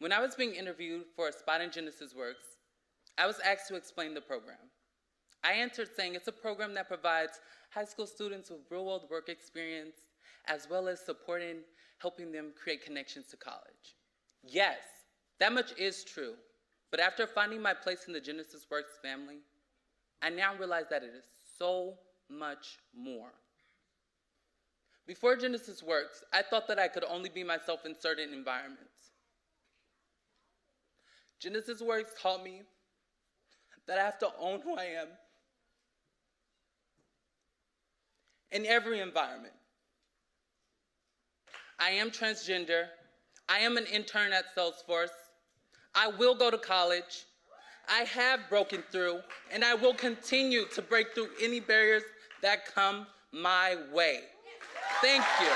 When I was being interviewed for a spot in Genesys Works, I was asked to explain the program. I answered saying it's a program that provides high school students with real world work experience as well as supporting, helping them create connections to college. Yes, that much is true, but after finding my place in the Genesys Works family, I now realize that it is so much more. Before Genesys Works, I thought that I could only be myself in certain environments. Genesys Works taught me that I have to own who I am in every environment. I am transgender. I am an intern at Salesforce. I will go to college. I have broken through, and I will continue to break through any barriers that come my way. Thank you.